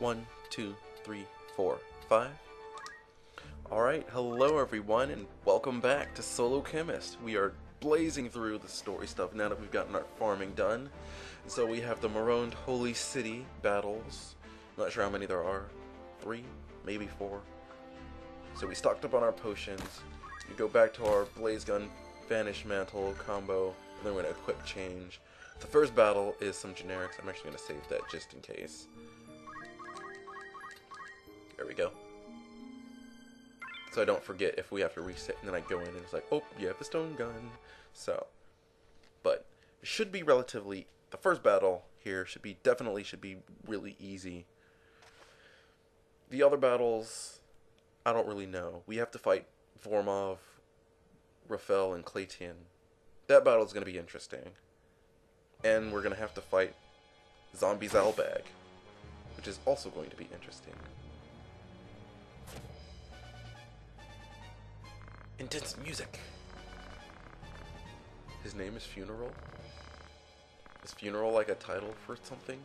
One, two, three, four, five. Alright, hello everyone, and welcome back to Solo Chemist. We are blazing through the story stuff now that we've gotten our farming done. So we have the Murond Holy City battles. Not sure how many there are. Three? Maybe four. So we stocked up on our potions. We go back to our Blaze Gun Vanish Mantle combo, and then we're going to equip change. The first battle is some generics. I'm actually going to save that just in case. There we go. So I don't forget if we have to reset, and then I go in and it's like, oh, you have the stone gun. So, but it should be relatively. The first battle here should be definitely should be really easy. The other battles, I don't really know. We have to fight Vormov, Raphel, and Clayton. That battle is going to be interesting. And we're going to have to fight Zombie Zalbag, which is also going to be interesting. Intense music. His name is Funeral? Is Funeral like a title for something?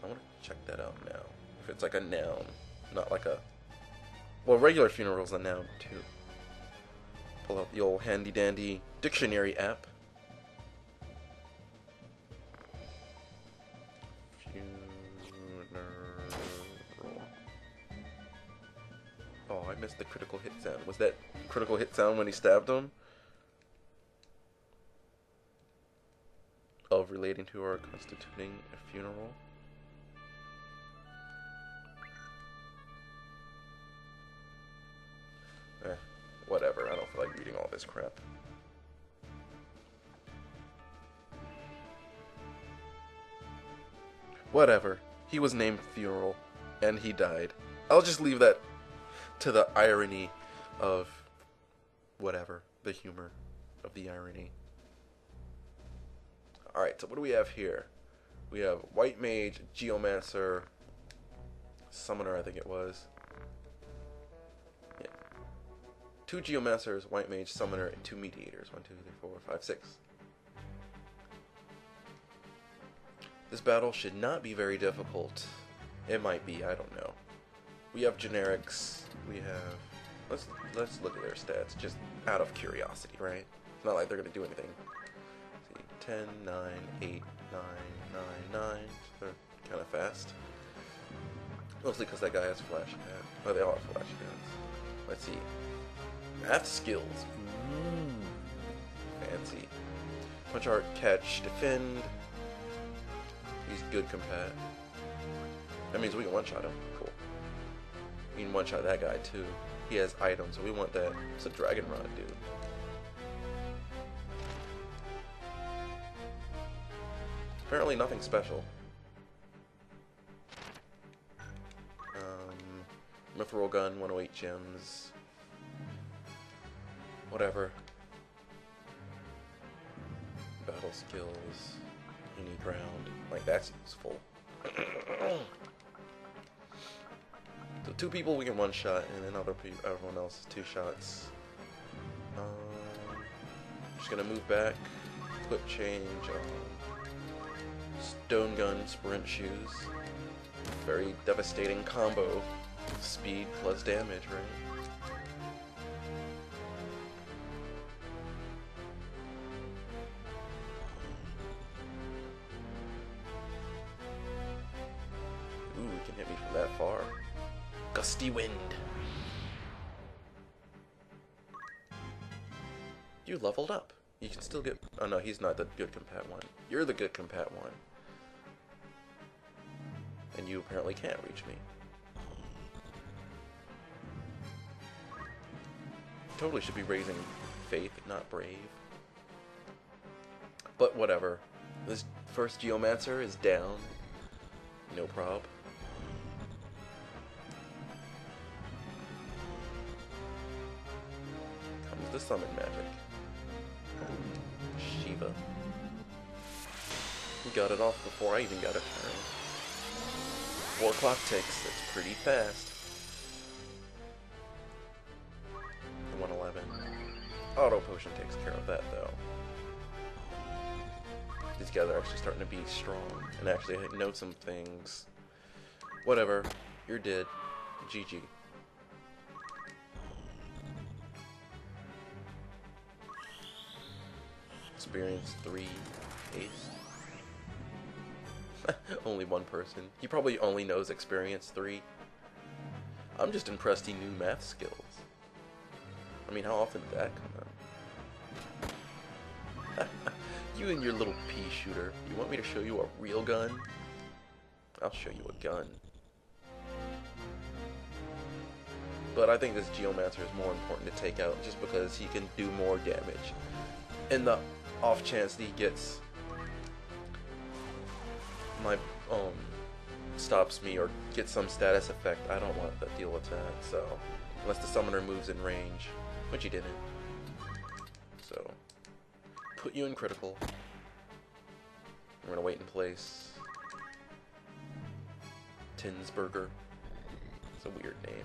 I want to check that out now. If it's like a noun, not like a... Well, regular funeral's a noun, too. Pull out the old handy-dandy dictionary app. Missed the critical hit sound. Was that critical hit sound when he stabbed him? Of relating to or constituting a funeral? Eh, whatever. I don't feel like reading all this crap. Whatever. He was named Funeral, and he died. I'll just leave that to the irony of whatever, the humor of the irony. Alright, so what do we have here? We have White Mage, Geomancer, Summoner, I think it was. Yeah. Two Geomancers, White Mage, Summoner, and two Mediators. One, two, three, four, five, six. This battle should not be very difficult. It might be, I don't know. We have generics. We have. Let's let's look at their stats just out of curiosity, right? It's not like they're gonna do anything. Let's see, 10, 9, 8, 9, 9, 9. So they're kind of fast. Mostly because that guy has flash cat. Oh, they all have flash cats. Let's see. Math skills. Ooh. Fancy. Punch art, catch, defend. He's good compat. That means we can one shot him. We can one shot that guy too. He has items, so we want that. It's a dragon rod, dude. Apparently nothing special. Um, mithril gun, 108 gems. Whatever. Battle skills. Any ground. Like, that's useful. so two people we can one shot, and then other everyone else two shots. Um, just gonna move back, clip change on stone gun, sprint shoes. Very devastating combo. Speed plus damage, right? He's not the good compat one. You're the good compat one. And you apparently can't reach me. Totally should be raising faith, not brave. But whatever. This first Geomancer is down. No prob. Comes the summon magic. Got it off before I even got a turn. Four clock ticks, that's pretty fast. 111. Auto potion takes care of that though. These guys are actually starting to be strong and actually I know some things. Whatever. You're dead. GG. Experience 3 Ace. only one person. He probably only knows experience 3. I'm just impressed he knew math skills. I mean, how often did that come out? you and your little pea shooter. You want me to show you a real gun? I'll show you a gun. But I think this Geomancer is more important to take out just because he can do more damage. In the off chance that he gets my um stops me or gets some status effect, I don't want to deal with that. So unless the summoner moves in range, which he didn't. So put you in critical. I'm gonna wait in place. Tinsburger. It's a weird name.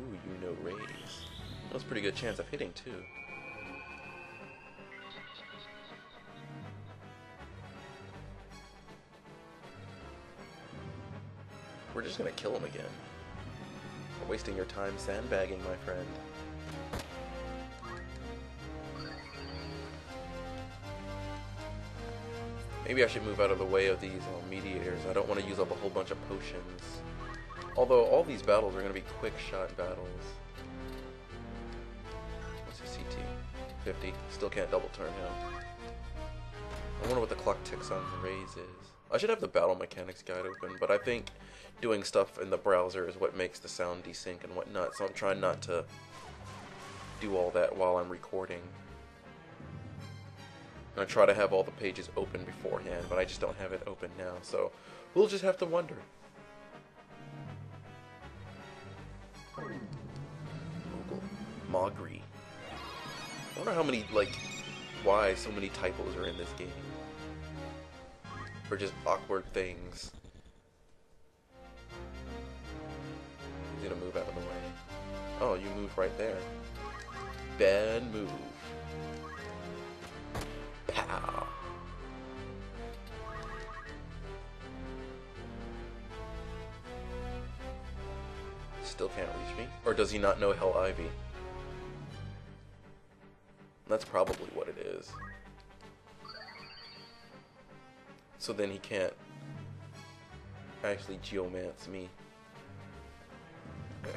Ooh, you know raise. That's a pretty good chance of hitting too. We're just gonna kill him again. We're wasting your time sandbagging, my friend. Maybe I should move out of the way of these uh, mediators. I don't want to use up a whole bunch of potions. Although all these battles are going to be quick shot battles. What's his CT? 50. Still can't double turn him. I wonder what the clock ticks on the raise is. I should have the battle mechanics guide open, but I think doing stuff in the browser is what makes the sound desync and whatnot, so I'm trying not to do all that while I'm recording. I try to have all the pages open beforehand, but I just don't have it open now, so we'll just have to wonder. Mogri. I wonder how many, like, why so many typos are in this game. Or just awkward things. He's gonna move out of the way. Oh, you move right there. Bad move. Pow. Still can't reach me? Or does he not know Hell Ivy? That's probably what it is. So then he can't actually geomance me.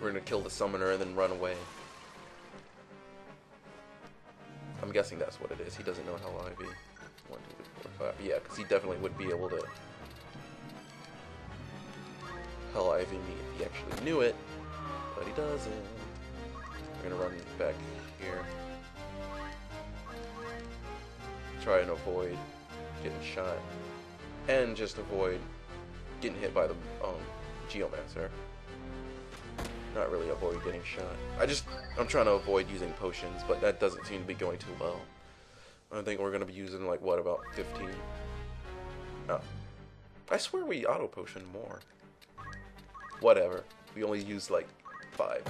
We're gonna kill the summoner and then run away. I'm guessing that's what it is. He doesn't know Hell Ivy. One, two, three, four, five. Yeah, because he definitely would be able to Hell Ivy me if he actually knew it, but he doesn't. We're gonna run back here. Try and avoid getting shot. And just avoid getting hit by the um, Geomancer. Not really avoid getting shot. I just, I'm trying to avoid using potions, but that doesn't seem to be going too well. I think we're going to be using, like, what, about 15? Oh. I swear we auto-potion more. Whatever. We only used, like, 5.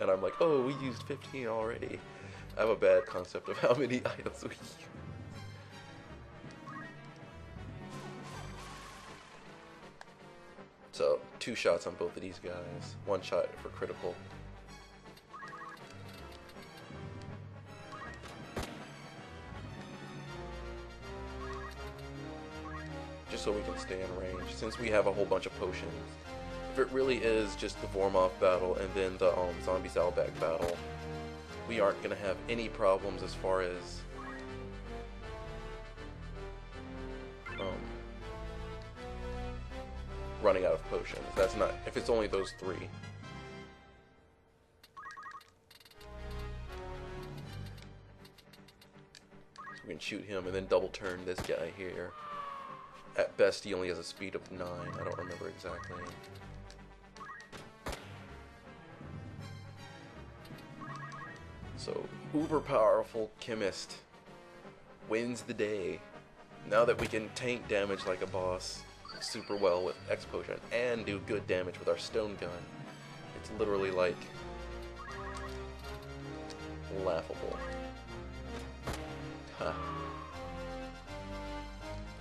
And I'm like, oh, we used 15 already. I have a bad concept of how many items we use. So, two shots on both of these guys. One shot for critical. Just so we can stay in range, since we have a whole bunch of potions. If it really is just the Vormov battle and then the um, Zombie Zalbag battle, we aren't going to have any problems as far as not, if it's only those three. So we can shoot him and then double turn this guy here. At best, he only has a speed of 9. I don't remember exactly. So, uber powerful chemist wins the day. Now that we can tank damage like a boss super well with X Potion and do good damage with our Stone Gun. It's literally like laughable. Huh.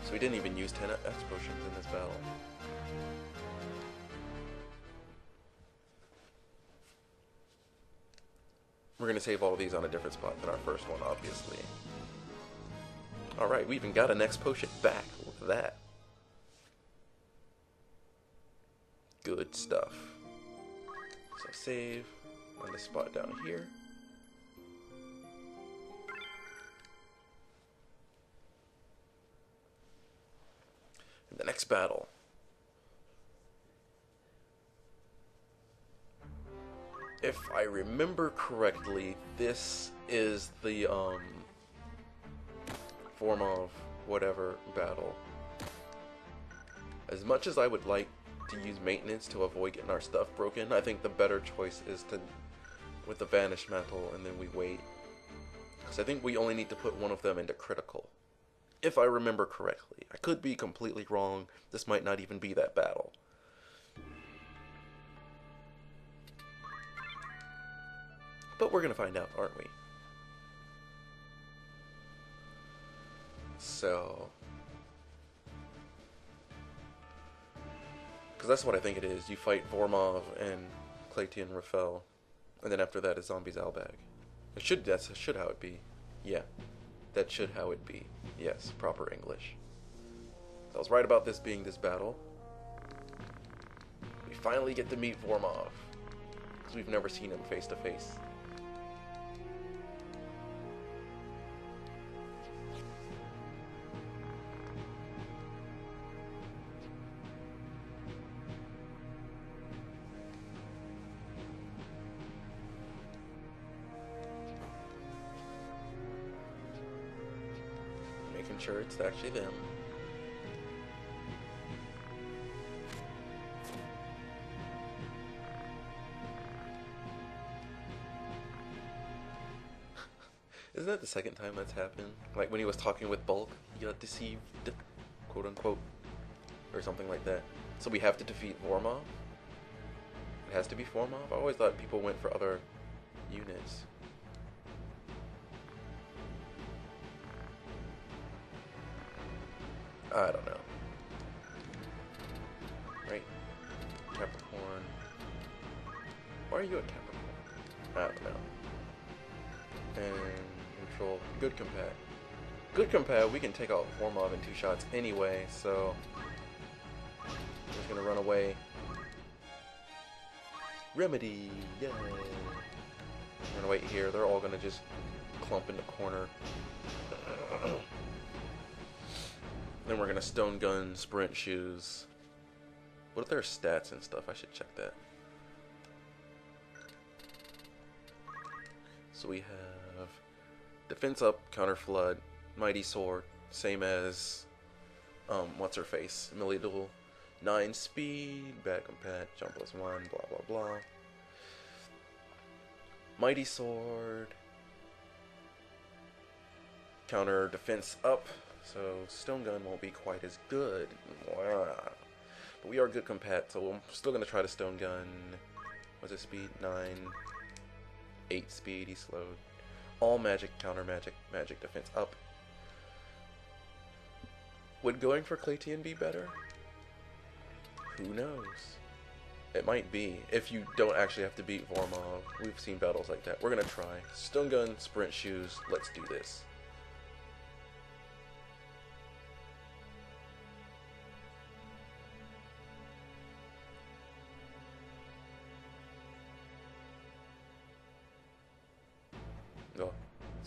So we didn't even use 10 X potions in this battle. We're going to save all these on a different spot than our first one, obviously. Alright, we even got an X potion back. Look at that. Good stuff. So save on this spot down here. the next battle. If I remember correctly, this is the um, form of whatever battle. As much as I would like to use maintenance to avoid getting our stuff broken, I think the better choice is to with the Vanish Mantle and then we wait. Because I think we only need to put one of them into critical if I remember correctly. I could be completely wrong. This might not even be that battle. But we're going to find out, aren't we? So... Because that's what I think it is. You fight Vormov and Claytian Raphel. And then after that is Zombie Zalbag. It should, that's should how it be. Yeah. That should how it be. Yes, proper English. So I was right about this being this battle. We finally get to meet Vormov. Because we've never seen him face to face. It's actually them. Isn't that the second time that's happened? Like when he was talking with Balk, he got deceived, quote unquote, or something like that. So we have to defeat Vormov? It has to be Vormov? I always thought people went for other units. I don't know. Right? Capricorn. Why are you a Capricorn? I don't know. And neutral. Good compat. Good compat, we can take out Vormov in two shots anyway, so... I'm just gonna run away. Remedy! Yay! I'm gonna wait here. They're all gonna just clump in the corner. Then we're gonna stone gun, sprint shoes. What are their stats and stuff? I should check that. So we have defense up, counter flood, mighty sword, same as um, what's her face, melee duel, nine speed, bad compat, jump plus one, blah blah blah. Mighty sword, counter defense up, so stone gun won't be quite as good. But we are good compat, so I'm still gonna try the stone gun. What's his speed? Nine. Eight speed, he slowed. All magic, counter magic, magic defense up. Would going for Claytian be better? Who knows? It might be, if you don't actually have to beat Vormov. We've seen battles like that. We're gonna try. Stone gun, sprint shoes, let's do this.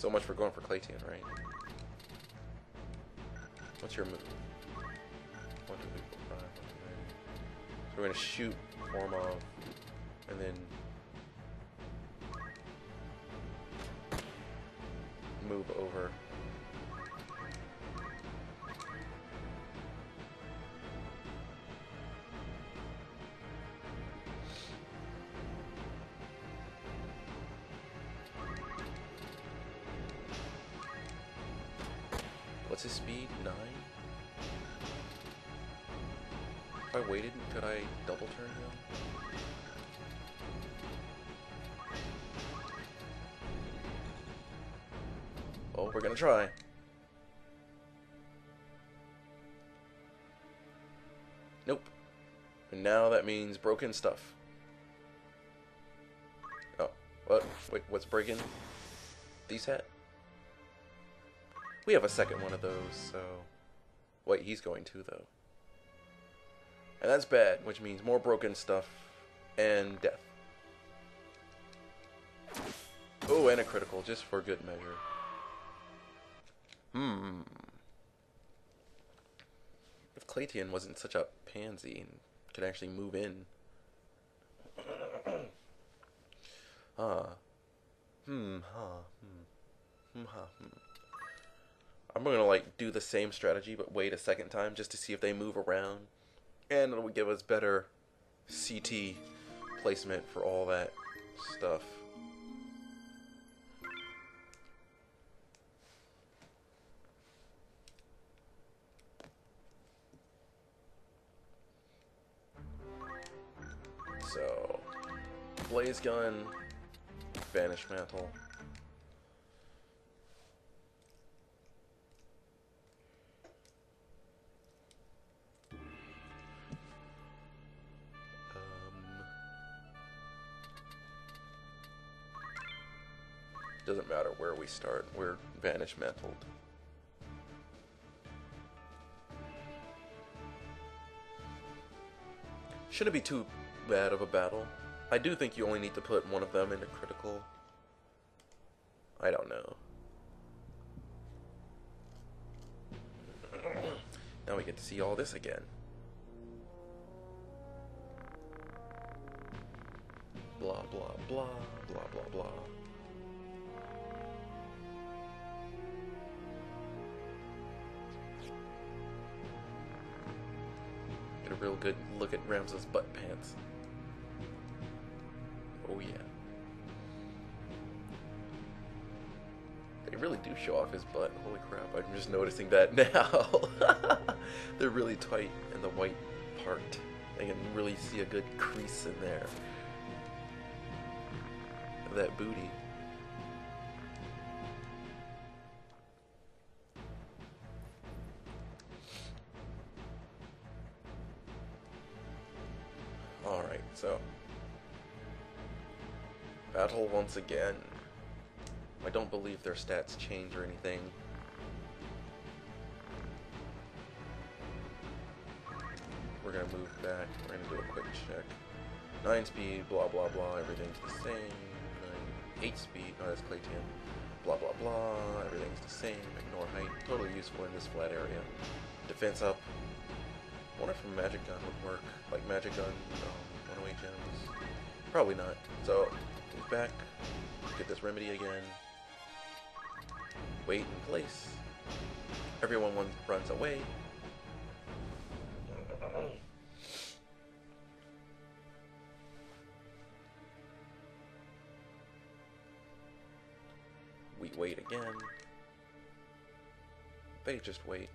So much for going for Clayton, right? What's your move? So we're gonna shoot Vormov, and then move over. Oh, we're gonna try. Nope. And now that means broken stuff. Oh, what? Wait, what's breaking? These hat? We have a second one of those, so... Wait, he's going to, though. And that's bad, which means more broken stuff and death. Oh, and a critical, just for good measure. Hmm. If Clayton wasn't such a pansy and could actually move in. ah. Hmm, huh, hmm. Hmm, huh, hmm. I'm gonna like do the same strategy but wait a second time just to see if they move around. And it'll give us better CT placement for all that stuff. Blaze Gun, Vanish Mantle. Um, doesn't matter where we start, we're Vanish Mantled. Shouldn't be too bad of a battle. I do think you only need to put one of them into critical. I don't know. now we get to see all this again. Blah, blah, blah, blah, blah, blah. Get a real good look at Ramza's butt pants. Yeah. They really do show off his butt. Holy crap, I'm just noticing that now. They're really tight in the white part. I can really see a good crease in there. That booty. Alright, so Battle once again. I don't believe their stats change or anything. We're gonna move back. We're gonna do a quick check. 9 speed, blah blah blah, everything's the same. 9, 8 speed, no that's Clayton. Blah blah blah, everything's the same. Ignore height, totally useful in this flat area. Defense up. Wonder if a magic gun would work. Like magic gun, um, 108 gems. Probably not. So back. Get this remedy again. Wait in place. Everyone runs away. We wait again. They just wait.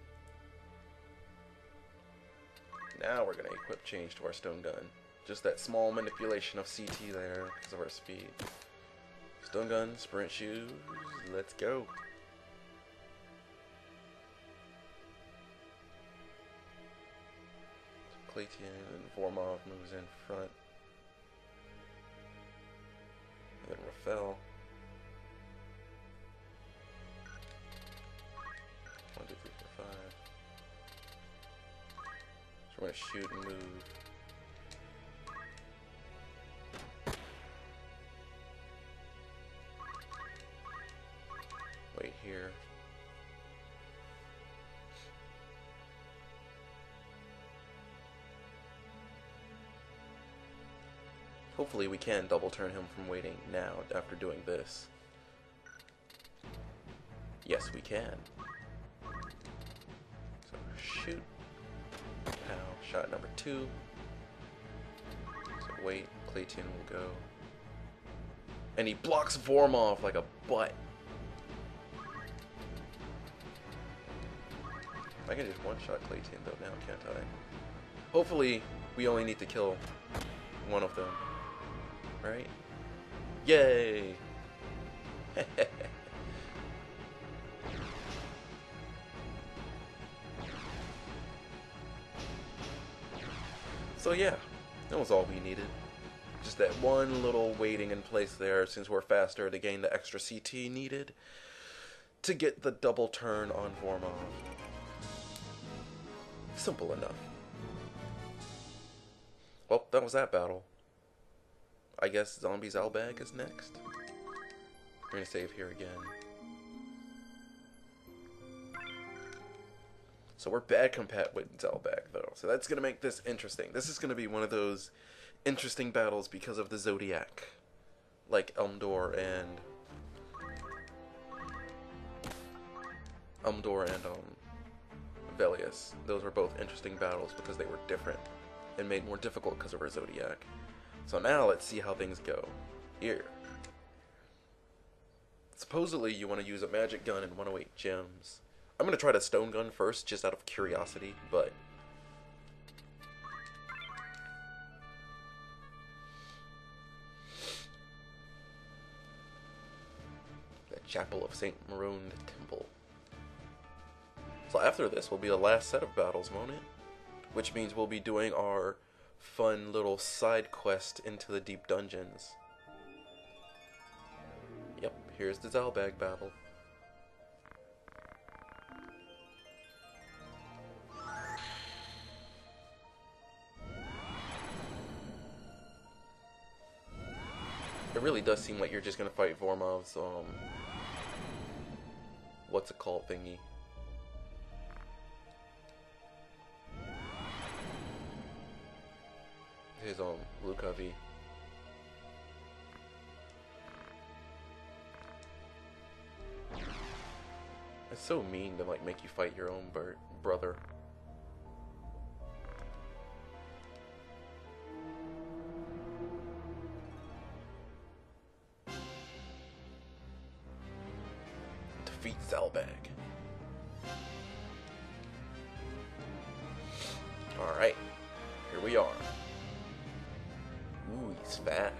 Now we're gonna equip change to our stone gun. Just that small manipulation of CT there because of our speed. Stone gun, sprint shoes, let's go. Clayton and Vormov moves in front. And then Rafael. One, two, three, four, five. So we're gonna shoot and move. Here. Hopefully we can double turn him from waiting now after doing this. Yes, we can. So shoot. Pow. Shot number two. So wait. Clayton will go. And he blocks Vormov like a butt. I can just one-shot Clayton though now, can't I? Hopefully, we only need to kill one of them. Right? Yay! So yeah, that was all we needed. Just that one little waiting in place there, since we're faster to gain the extra CT needed to get the double turn on Vormov. Simple enough. Well, that was that battle. I guess Zombie Zalbag is next. We're gonna save here again. So we're bad compat with Zalbag though, so that's gonna make this interesting. This is gonna be one of those interesting battles because of the Zodiac, like Elmdor and Elmdor and um, Velius. Those were both interesting battles because they were different and made more difficult because of our Zodiac. So now let's see how things go. Here. Supposedly you want to use a magic gun and 108 gems. I'm going to try the stone gun first, just out of curiosity, but... The Chapel of St. Murond Temple. So after this will be the last set of battles, won't it? Which means we'll be doing our fun little side quest into the deep dungeons. Yep, here's the Zalbag battle. It really does seem like you're just gonna fight Vormov's, um... What's it called thingy? Luca It's so mean to like make you fight your own brother.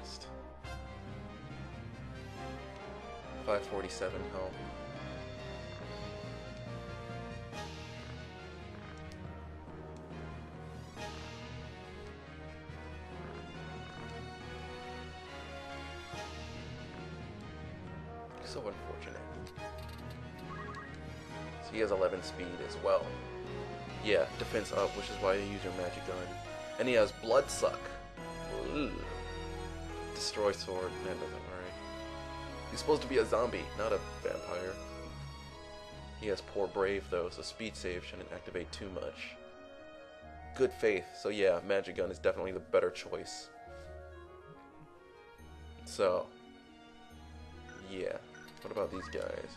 Fast. 547 health. So unfortunate. So he has 11 speed as well. Yeah, defense up, which is why you use your magic gun. And he has blood suck. Ooh. Destroy sword. That doesn't worry. He's supposed to be a zombie, not a vampire. He has poor brave though, so speed save shouldn't activate too much. Good faith, so yeah, magic gun is definitely the better choice. So, yeah. What about these guys?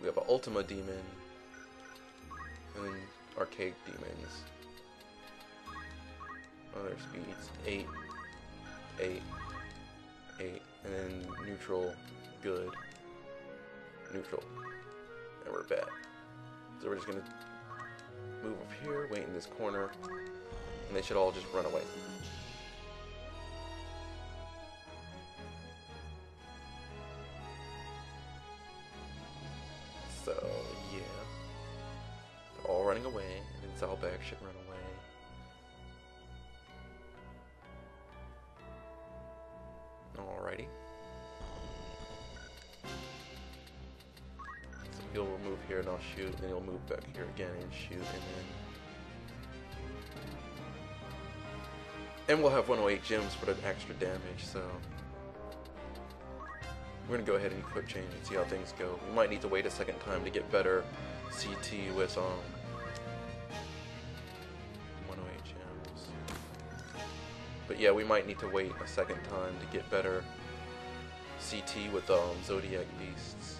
We have an Ultima Demon, and then Archaic Demons. Other speeds, 8, 8, 8, and then neutral, good, neutral, and we're bad. So we're just gonna move up here, wait in this corner, and they should all just run away. So, yeah. They're all running away, and then Zalbag should run away. Shoot, then you'll move back here again and shoot, and then... And we'll have 108 gems for the extra damage, so... We're gonna go ahead and equip change and see how things go. We might need to wait a second time to get better CT with, um... 108 gems. But yeah, we might need to wait a second time to get better CT with um Zodiac Beasts.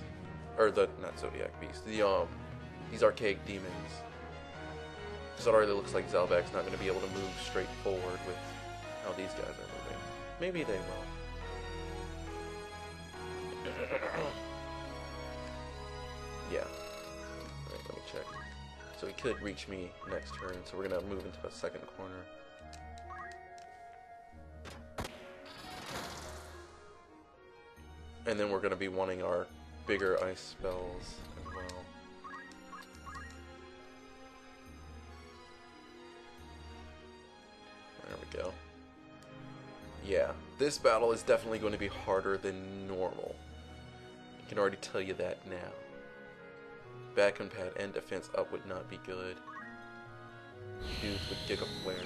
Or the not Zodiac Beast, the um these archaic demons. Because it already looks like Zalbag's not gonna be able to move straight forward with how these guys are moving. Maybe they will. yeah. Alright, let me check. So he could reach me next turn, so we're gonna move into the second corner. And then we're going to be wanting our bigger ice spells as well. There we go. Yeah, this battle is definitely going to be harder than normal. I can already tell you that now. Back and pad and defense up would not be good. Dudes with Giga Flare.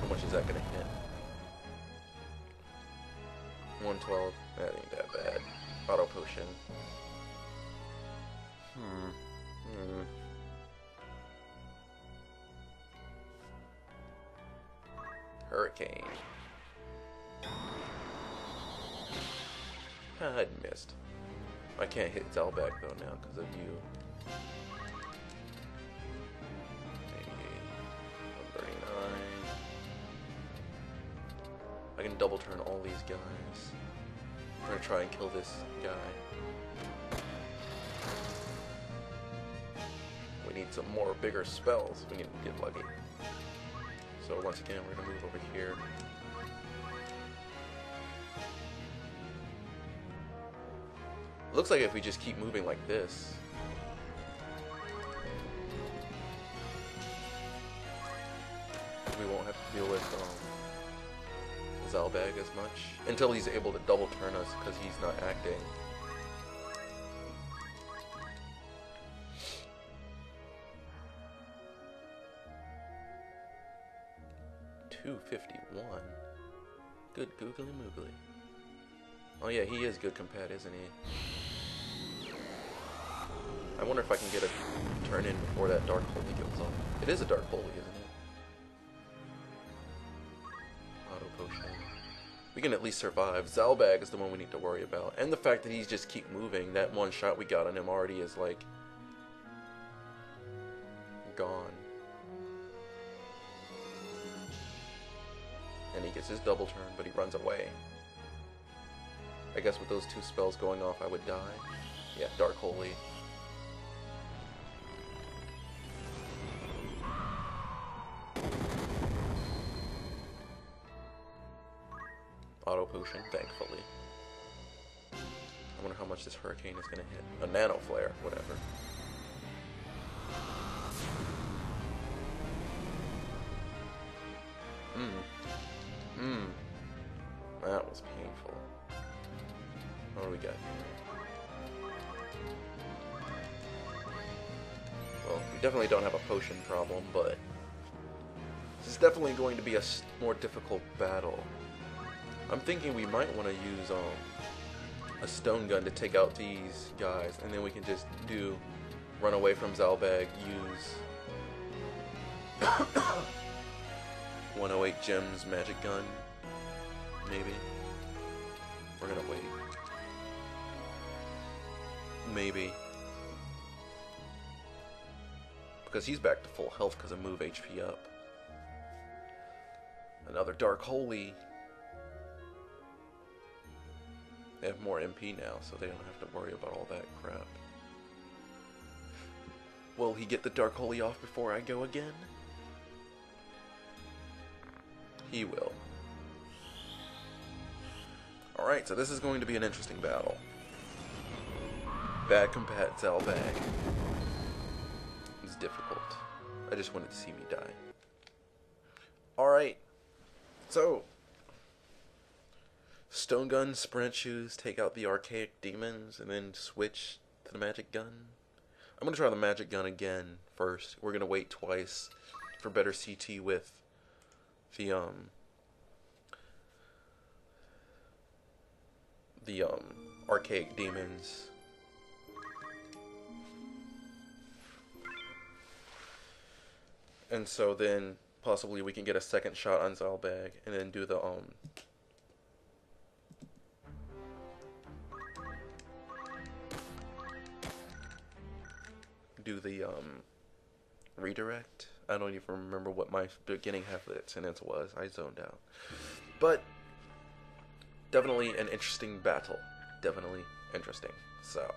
How much is that gonna hit? 112. That ain't that bad. Auto potion. Hmm. Hmm. Hurricane. Ah, I missed. I can't hit Zalbag though now because of you. Double turn all these guys. I'm gonna try and kill this guy. We need some more bigger spells. We need to get lucky. So once again, we're gonna move over here. Looks like if we just keep moving like this. We won't have to deal with um, Zalbag as much. Until he's able to double turn us because he's not acting. Two fifty one. Good googly moogly. Oh yeah, he is good compat, isn't he? I wonder if I can get a turn in before that Dark Holy goes off. It is a Dark Holy, isn't it? We can at least survive. Zalbag is the one we need to worry about. And the fact that he's just keep moving, that one shot we got on him already is like... gone. And he gets his double turn, but he runs away. I guess with those two spells going off, I would die. Yeah, Dark Holy. Auto Potion, thankfully. I wonder how much this Hurricane is to hit. A Nano Flare, whatever. Mmm. Mmm. That was painful. What do we got here? Well, we definitely don't have a potion problem, but this is definitely going to be a more difficult battle. I'm thinking we might want to use um, a stone gun to take out these guys, and then we can just do run away from Zalbag, use 108 gems magic gun, maybe. We're gonna wait. Maybe. Because he's back to full health because of move HP up. Another Dark Holy. They have more MP now, so they don't have to worry about all that crap. Will he get the Dark Holy off before I go again? He will. Alright, so this is going to be an interesting battle. Bad compat Zalbag. It's difficult. I just wanted to see me die. Alright. So. Stone gun, sprint shoes, take out the archaic demons, and then switch to the magic gun. I'm gonna try the magic gun again first. We're gonna wait twice for better CT with the um the um archaic demons. And so then possibly we can get a second shot on Zalbag and then do the um do the um redirect. I don't even remember what my beginning half of that sentence was. I zoned out. But definitely an interesting battle. Definitely interesting. So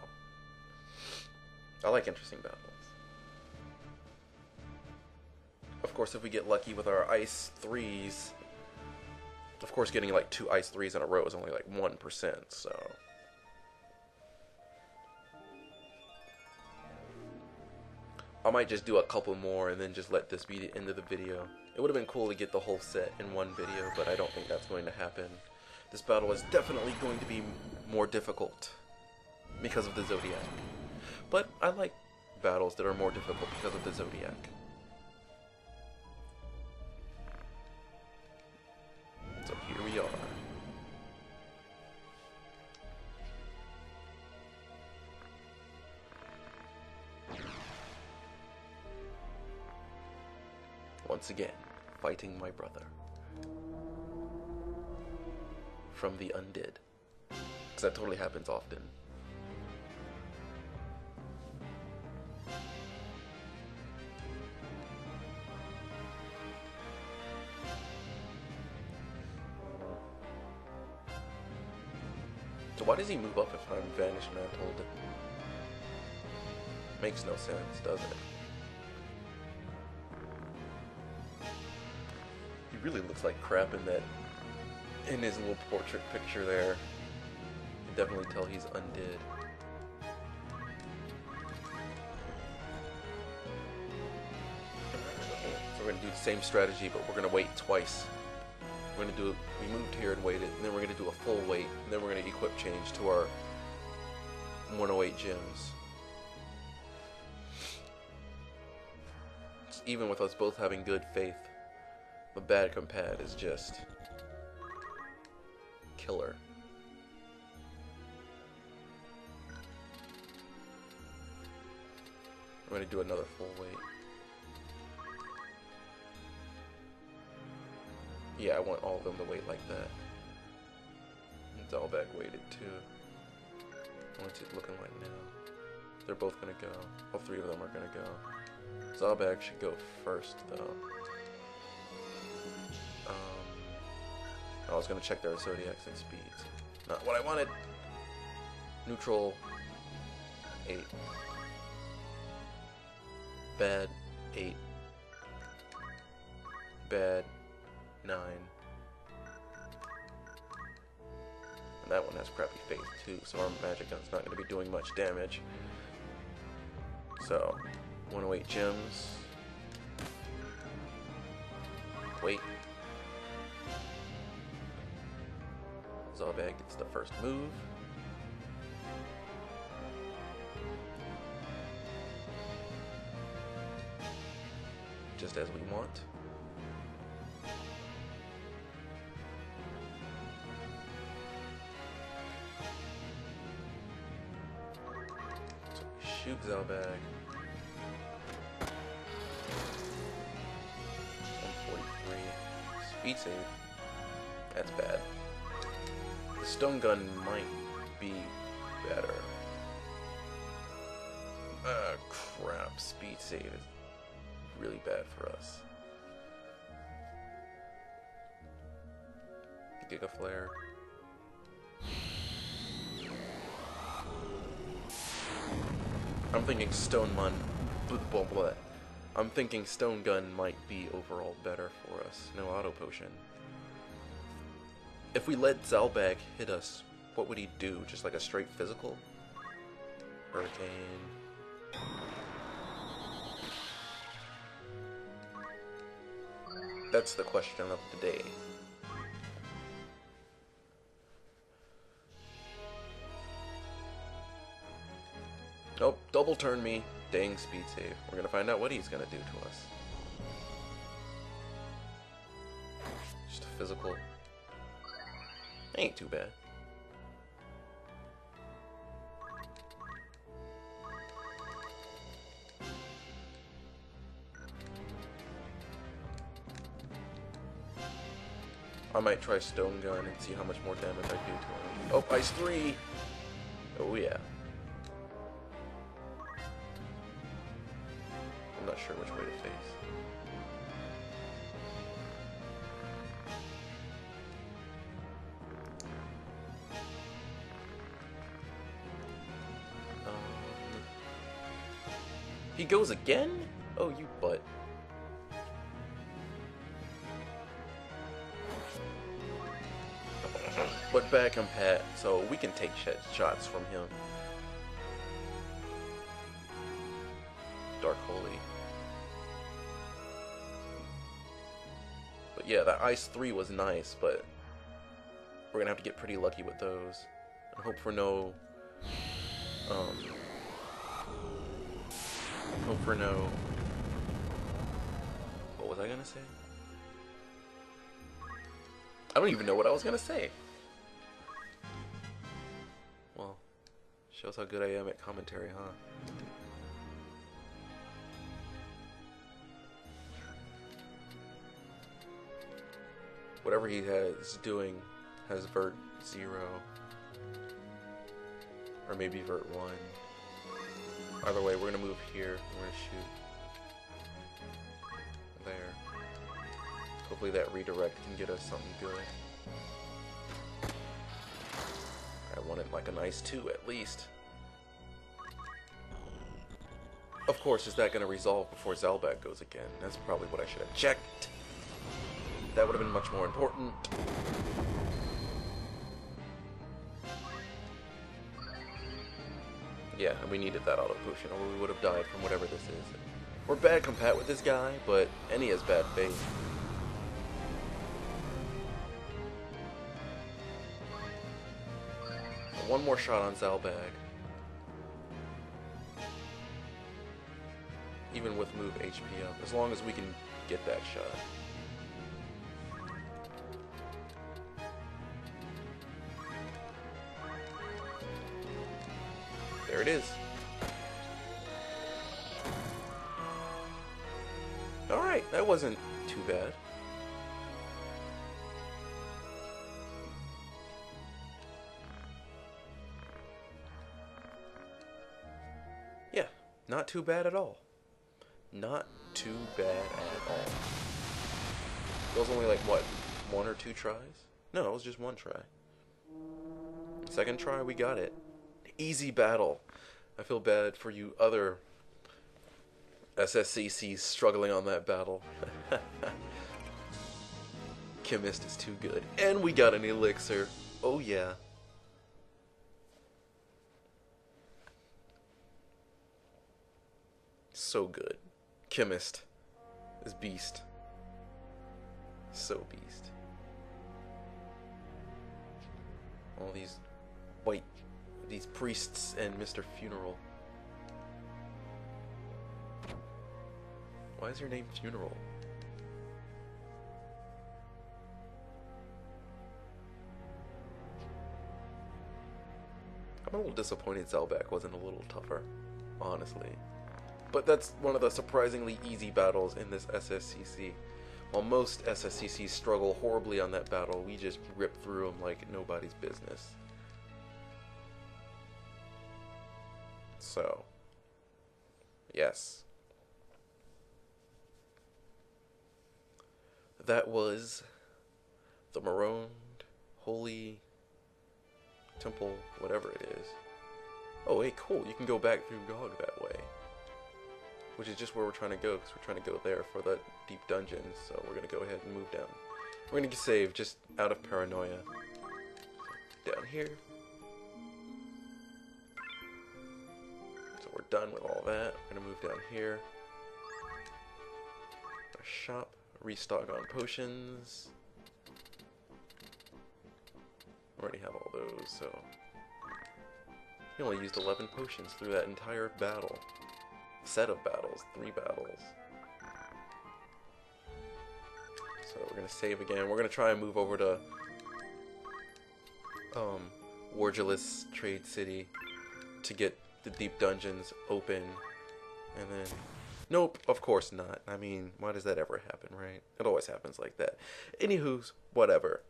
I like interesting battles. Of course, if we get lucky with our ice threes, of course, getting like two ice threes in a row is only like 1%, so. I might just do a couple more and then just let this be the end of the video. It would have been cool to get the whole set in one video, but I don't think that's going to happen. This battle is definitely going to be more difficult because of the Zodiac. But I like battles that are more difficult because of the Zodiac. My brother. From the undead. Because that totally happens often. So why does he move up if I'm Vanished Mantled? Makes no sense, doesn't it? Really looks like crap in that, in his little portrait picture there. You can definitely tell he's undead. So we're gonna do the same strategy, but we're gonna wait twice. We're gonna do, we moved here and waited, and then we're gonna do a full wait, and then we're gonna equip change to our 108 gems. Even with us both having good faith, the bad compat is just killer. I'm gonna do another full wait. Yeah, I want all of them to wait like that. All back weighted too. What's it looking like now? They're both gonna go. All three of them are gonna go. Zalbag should go first though. Oh, I was gonna check their zodiacs and speeds. Not what I wanted. Neutral. Eight. Bad. Eight. Bad. Nine. And that one has crappy faith too, so our magic gun's not gonna be doing much damage. So, 108 gems. Wait. Zalbag gets the first move. Just as we want. Shoot Zalbag. 143. Speed save. Stone gun might be better. Ah, crap. Speed save is really bad for us. Giga Flare. I'm thinking Stone Gun. Blah, blah, blah. I'm thinking Stone Gun might be overall better for us. No auto potion. If we let Zalbag hit us, what would he do? Just like a straight physical? Hurricane. That's the question of the day. Nope, double turn me. Dang speed save. We're gonna find out what he's gonna do to us. Just a physical. Ain't too bad. I might try Stone Gun and see how much more damage I do to him. Oh, Ice 3! Oh yeah. Goes again? Oh, you butt. But back him Pat, so we can take sh shots from him. Dark Holy. But yeah, that Ice 3 was nice, but we're gonna have to get pretty lucky with those. And hope for no... Um... Hope for no... What was I gonna say? I don't even know what I was gonna say. Well, shows how good I am at commentary, huh? Whatever he has doing has vert 0. Or maybe vert 1. Either way, we're gonna move here. We're gonna shoot. There. Hopefully that redirect can get us something good. I wanted like a nice 2 at least. Of course, is that going to resolve before Zalbag goes again? That's probably what I should have checked. That would have been much more important. Yeah, and we needed that auto potion, or we would have died from whatever this is. We're bad compat with this guy, but any has bad faith. One more shot on Zalbag. Even with move HP up, as long as we can get that shot. There it is. Alright, that wasn't too bad. Yeah, not too bad at all. Not too bad at all. It was only like, what, one or two tries? No, it was just one try. Second try, we got it easy battle. I feel bad for you other SSCCs struggling on that battle. Chemist is too good. And we got an elixir. Oh yeah. So good. Chemist is beast. So beast. All these white these priests and Mr. Funeral. Why is your name Funeral? I'm a little disappointed Zalbag wasn't a little tougher, honestly. But that's one of the surprisingly easy battles in this SSCC. While most SSCCs struggle horribly on that battle, we just rip through them like nobody's business. So, yes. That was the Murond Holy Temple, whatever it is. Oh, hey, cool. You can go back through Goug that way. Which is just where we're trying to go, because we're trying to go there for the deep dungeons. So we're going to go ahead and move down. We're going to save just out of paranoia. Down here. Done with all that. We're gonna move down here. Our shop, restock on potions. Already have all those, so he only used 11 potions through that entire battle. Set of battles, three battles. So we're gonna save again. We're gonna try and move over to um, Warjilis Trade City to get the deep dungeons open, and then Nope, of course not. I mean, why does that ever happen, right? It always happens like that. Anywho's, whatever.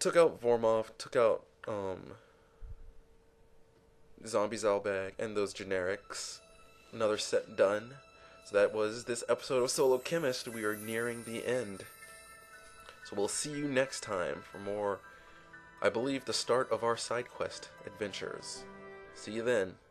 Took out Vormov, took out, um, Zombie Zalbag, and those generics. Another set done. So that was this episode of Solo Chemist. We are nearing the end. So we'll see you next time for more I believe the start of our side quest adventures. See you then.